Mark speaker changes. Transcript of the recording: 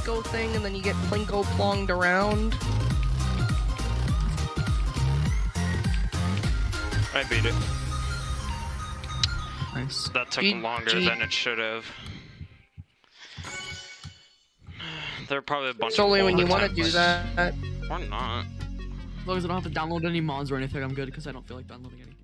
Speaker 1: Plinko thing, and then you get Plinko plonged around.
Speaker 2: I beat it.
Speaker 3: Nice.
Speaker 2: That took
Speaker 1: G
Speaker 2: longer than it should have. There are probably a bunch
Speaker 1: It's
Speaker 2: of
Speaker 1: only when you want to do that.
Speaker 2: Or not.
Speaker 3: As long as I don't have to download any mods or anything, I'm good because I don't feel like downloading anything.